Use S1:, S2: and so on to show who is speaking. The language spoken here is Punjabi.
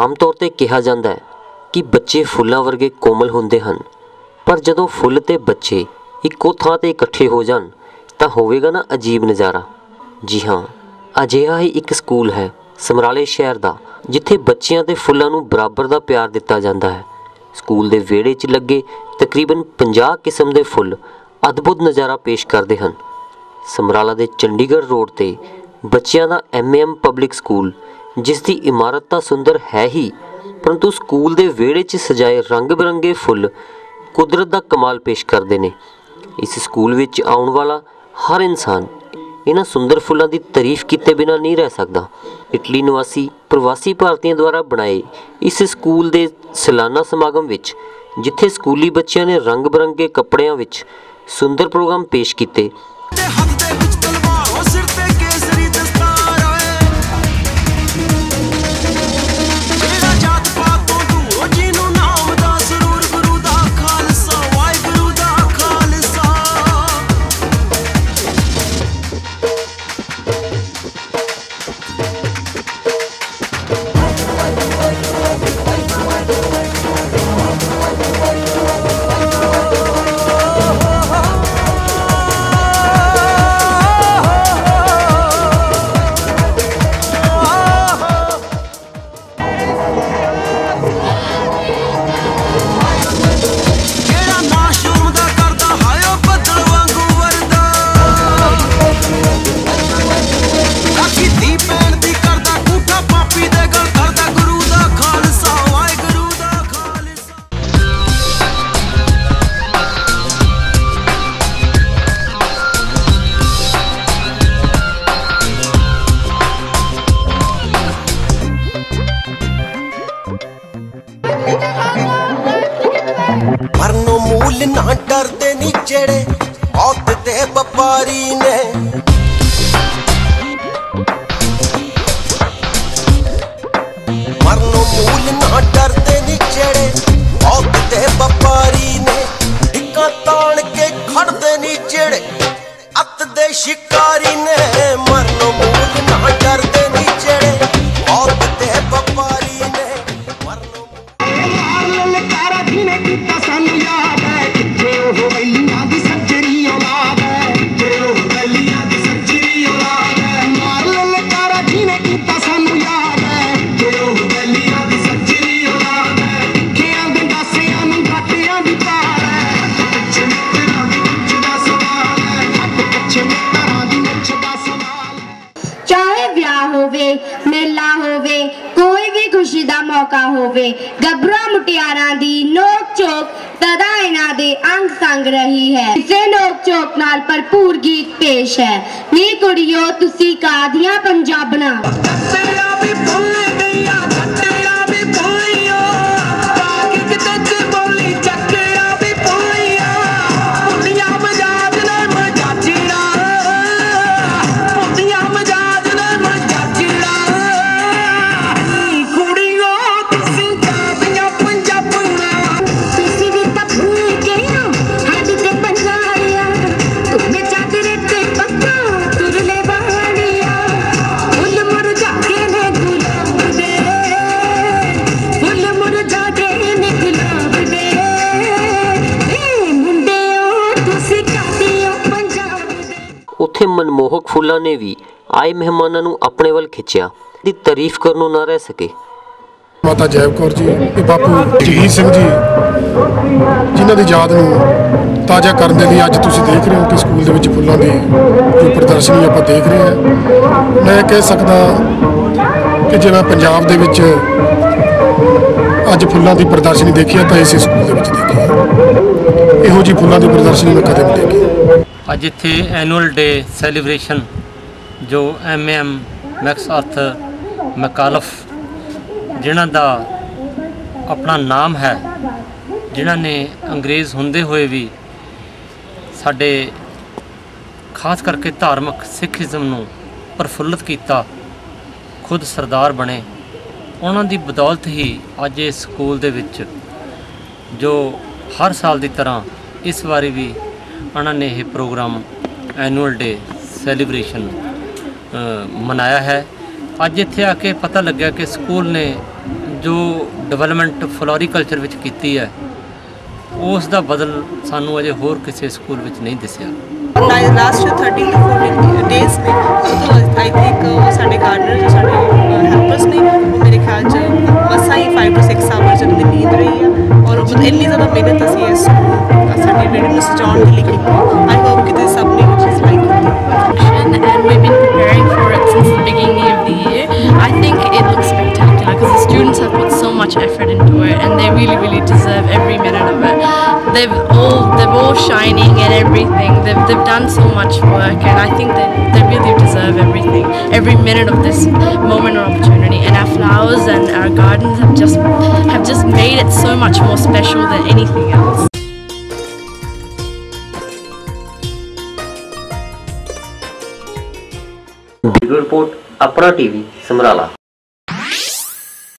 S1: ਆਮ ਤੌਰ ਤੇ ਕਿਹਾ ਜਾਂਦਾ ਹੈ ਕਿ ਬੱਚੇ ਫੁੱਲਾਂ ਵਰਗੇ ਕੋਮਲ ਹੁੰਦੇ ਹਨ। ਪਰ ਜਦੋਂ ਫੁੱਲ ਤੇ ਬੱਚੇ ਇੱਕੋ ਥਾਂ ਤੇ ਇਕੱਠੇ ਹੋ ਜਾਣ, ਤਾਂ ਹੋਵੇਗਾ ਨਾ ਅਜੀਬ ਨਜ਼ਾਰਾ। ਜੀ ਹਾਂ, ਅਜਿਹਾ ਹੀ ਇੱਕ ਸਕੂਲ ਹੈ, ਸਮਰਾਲੇ ਸ਼ਹਿਰ ਦਾ, ਜਿੱਥੇ ਬੱਚਿਆਂ ਤੇ ਫੁੱਲਾਂ ਨੂੰ ਬਰਾਬਰ ਦਾ ਪਿਆਰ ਦਿੱਤਾ ਜਾਂਦਾ ਹੈ। ਸਕੂਲ ਦੇ ਵਿਹੜੇ 'ਚ ਲੱਗੇ ਤਕਰੀਬਨ 50 ਕਿਸਮ ਦੇ ਫੁੱਲ ਅਦਭੁਤ ਨਜ਼ਾਰਾ ਪੇਸ਼ ਕਰਦੇ ਹਨ। ਸਮਰਾਲਾ ਦੇ ਚੰਡੀਗੜ੍ਹ ਰੋਡ ਤੇ ਬੱਚਿਆਂ ਦਾ ਐਮਏਐਮ ਪਬਲਿਕ ਸਕੂਲ ਜਿਸ ਦੀ ਇਮਾਰਤ ਤਾਂ ਸੁੰਦਰ ਹੈ ਹੀ, ਪਰੰਤੂ ਸਕੂਲ ਦੇ ਵਿਹੜੇ 'ਚ ਸਜਾਏ ਰੰਗ-ਬਿਰੰਗੇ ਫੁੱਲ ਕੁਦਰਤ ਦਾ ਕਮਾਲ ਪੇਸ਼ ਕਰਦੇ ਨੇ। ਇਸ ਸਕੂਲ ਵਿੱਚ ਆਉਣ ਵਾਲਾ ਹਰ ਇਨਸਾਨ ਇਹਨਾਂ ਸੁੰਦਰ ਫੁੱਲਾਂ ਦੀ ਤਾਰੀਫ ਕੀਤੇ ਬਿਨਾਂ ਨਹੀਂ ਰਹਿ ਸਕਦਾ। ਇਟਲੀ ਨਿਵਾਸੀ ਪ੍ਰਵਾਸੀ ਭਾਰਤੀਆਂ ਦੁਆਰਾ ਬਣਾਏ ਇਸ ਸਕੂਲ ਦੇ ਸਾਲਾਨਾ ਸਮਾਗਮ ਵਿੱਚ, ਜਿੱਥੇ ਸਕੂਲੀ ਬੱਚਿਆਂ ਨੇ ਰੰਗ-ਬਿਰੰਗੇ ਕੱਪੜਿਆਂ ਵਿੱਚ ਸੁੰਦਰ ਪ੍ਰੋਗਰਾਮ ਪੇਸ਼ ਕੀਤੇ।
S2: ਮਰਨੋਂ ਮੂਲ ਨਾ ਡਰਦੇ ਨੀ ਜਿਹੜੇ ਮੌਤ ਦੇ ਵਪਾਰੀ ਨੇ। ਮਰਨੋਂ ਮੂਲ ਨਾ ਡਰਦੇ ਨੀ ਜਿਹੜੇ ਮੌਤ ਦੇ ਵਪਾਰੀ ਨੇ। ਢਿੱਕਾਂ ਤਾਣ ਕੇ ਖੜਦੇ ਨੀ ਜਿਹੜੇ ਅੱਤ ਦੇ ਸ਼ਿਕਾਰੀ ਨੇ।
S3: ਮੌਕਾ ਹੋਵੇ। ਗੱਭਰੂ ਮੁਟਿਆਰਾਂ ਦੀ ਨੋਕ ਝੋਕ ਸਦਾ ਇਹਨਾਂ ਦੇ ਅੰਗ ਸੰਗ ਰਹੀ ਹੈ। ਇਸੇ ਨੋਕ ਝੋਕ ਨਾਲ ਭਰਪੂਰ ਗੀਤ ਪੇਸ਼ ਹੈ। ਨੀ ਕੁੜੀਓ, ਤੁਸੀਂ ਕਾਦੀਆਂ ਪੰਜਾਬਣਾ?
S4: ਤੇਰਾ ਵੀ ਭੁੱਲ
S1: ਮਨਮੋਹਕ ਫੁੱਲਾਂ ਨੇ ਵੀ ਆਏ ਮਹਿਮਾਨਾਂ ਨੂੰ ਆਪਣੇ ਵੱਲ ਖਿੱਚਿਆ, ਦੀ ਤਾਰੀਫ ਕਰਨੋਂ ਨਾ ਰਹਿ ਸਕੇ।
S5: ਮਾਤਾ ਜੈਬ ਕੌਰ ਜੀ ਤੇ ਬਾਪੂ ਜਹੀਰ ਸਿੰਘ ਜੀ, ਜਿਨ੍ਹਾਂ ਦੀ ਯਾਦ ਨੂੰ ਤਾਜ਼ਾ ਕਰਨ ਦੇ ਲਈ ਅੱਜ ਤੁਸੀਂ ਦੇਖ ਰਹੇ ਹੋ ਕਿ ਸਕੂਲ ਦੇ ਵਿੱਚ ਫੁੱਲਾਂ ਦੀ ਜੋ ਪ੍ਰਦਰਸ਼ਨੀ ਆਪਾਂ ਦੇਖ ਰਹੇ ਹਾਂ, ਮੈਂ ਕਹਿ ਸਕਦਾ ਕਿ ਜੇ ਮੈਂ ਪੰਜਾਬ ਦੇ ਵਿੱਚ ਅੱਜ ਫੁੱਲਾਂ ਦੀ ਪ੍ਰਦਰਸ਼ਨੀ ਦੇਖੀ ਹੈ ਤਾਂ ਇਸੇ ਸਕੂਲ ਦੇ ਵਿੱਚ ਦੇਖੀ ਇਹੋ ਜੀ ਫੁੱਲਾਂ ਦੀ ਪ੍ਰਦਰਸ਼ਨੀ ਮੈਂ ਕਦੇ ਨਹੀਂ ਦੇਖੀ।
S6: ਅੱਜ ਇੱਥੇ ਐਨੂਅਲ ਡੇ ਸੈਲੀਬ੍ਰੇਸ਼ਨ ਜੋ ਐਮਐਮ ਮੈਕਸ ਅਰਥ ਮਕਾਲਫ ਜਿਨ੍ਹਾਂ ਦਾ ਆਪਣਾ ਨਾਮ ਹੈ, ਜਿਨ੍ਹਾਂ ਨੇ ਅੰਗਰੇਜ਼ ਹੁੰਦੇ ਹੋਏ ਵੀ ਸਾਡੇ ਖਾਸ ਕਰਕੇ ਧਾਰਮਿਕ ਸਿੱਖੀਜ਼ਮ ਨੂੰ ਪ੍ਰਫੁੱਲਤ ਕੀਤਾ, ਖੁਦ ਸਰਦਾਰ ਬਣੇ। ਉਹਨਾਂ ਦੀ ਬਦੌਲਤ ਹੀ ਅੱਜ ਇਸ ਸਕੂਲ ਦੇ ਵਿੱਚ, ਜੋ ਹਰ ਸਾਲ ਦੀ ਤਰ੍ਹਾਂ ਇਸ ਵਾਰੀ ਵੀ ਉਹਨਾਂ ਨੇ ਇਹ ਪ੍ਰੋਗਰਾਮ ਐਨੂਅਲ ਡੇ ਸੈਲੀਬ੍ਰੇਸ਼ਨ ਮਨਾਇਆ ਹੈ। ਅੱਜ ਇੱਥੇ ਆ ਕੇ ਪਤਾ ਲੱਗਿਆ ਕਿ ਸਕੂਲ ਨੇ ਜੋ ਡਿਵੈਲਪਮੈਂਟ ਫਲੋਰੀਕਲਚਰ ਵਿੱਚ ਕੀਤੀ ਹੈ, ਉਸ ਦਾ ਬਦਲ ਸਾਨੂੰ ਅਜੇ ਹੋਰ ਕਿਸੇ ਸਕੂਲ ਵਿੱਚ ਨਹੀਂ ਦਿਸਿਆ।
S7: ਲਾਸਟ 13 ਤੋਂ 14 ਡੇਜ਼ ਨੇ ਤੋਂ ਆਈ ਥਿੰਕ ਸਾਡੇ ਗਾਰਡਨਰ ਜੋ ਸਾਡੇ ਹੈਲਪਰਸ ਨੇ ਮੇਰੇ ਖਿਆਲ ਚ ਮਸਾਂ ਹੀ 5 ਤੋਂ 6 ਆਵਰਸ ਜਿਹਨਾਂ ਨੀਂਦ ਰਹੀ ਆ, ਔਰ ਉਹ ਇੰਨੀ ਜ਼ਿਆਦਾ ਮਿਹਨਤ ਅਸੀਂ ਇਸ Sunday reading is John Delicate. I hope this is something which is like
S8: action and we've been preparing for it since the beginning of the year. I think it looks spectacular because the students have put so much effort into it and they really really deserve every minute of it. They've all they're all shining and everything. They've, they've done so much work and I think that they really deserve everything. Every minute of this moment or opportunity and our flowers and our gardens have just have just made it so much more special than anything else.
S1: Bureau report Apna TV Samrala.